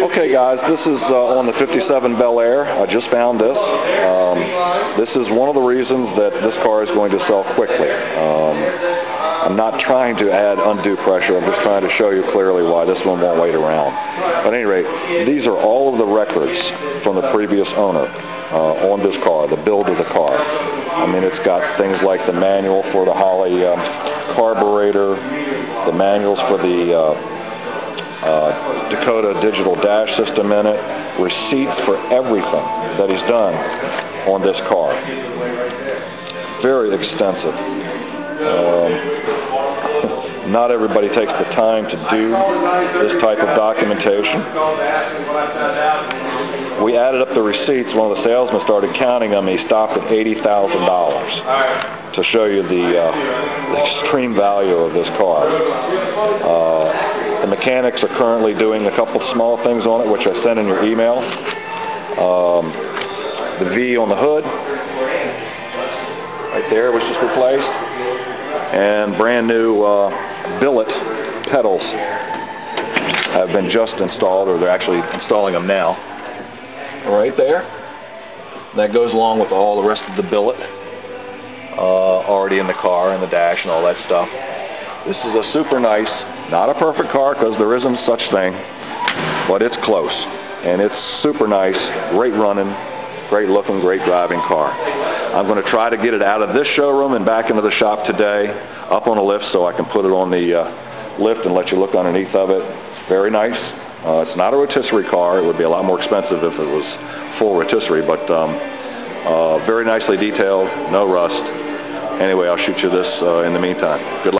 Okay guys, this is uh, on the 57 Bel Air. I just found this. Um, this is one of the reasons that this car is going to sell quickly. Um, I'm not trying to add undue pressure. I'm just trying to show you clearly why this one won't wait around. But at any rate, these are all of the records from the previous owner uh, on this car, the build of the car. I mean, it's got things like the manual for the Holley um, carburetor, the manuals for the uh, digital dash system in it, receipts for everything that he's done on this car. Very extensive. Um, not everybody takes the time to do this type of documentation. We added up the receipts. One of the salesmen started counting them. He stopped at $80,000 to show you the, uh, the, extreme value of this car. Uh, mechanics are currently doing a couple small things on it, which I sent in your email. Um, the V on the hood, right there, was just replaced. And brand new uh, billet pedals have been just installed, or they're actually installing them now. Right there. That goes along with all the rest of the billet uh, already in the car and the dash and all that stuff. This is a super nice not a perfect car because there isn't such thing, but it's close. And it's super nice, great running, great looking, great driving car. I'm going to try to get it out of this showroom and back into the shop today, up on a lift so I can put it on the uh, lift and let you look underneath of it. Very nice. Uh, it's not a rotisserie car. It would be a lot more expensive if it was full rotisserie, but um, uh, very nicely detailed, no rust. Anyway, I'll shoot you this uh, in the meantime. Good luck.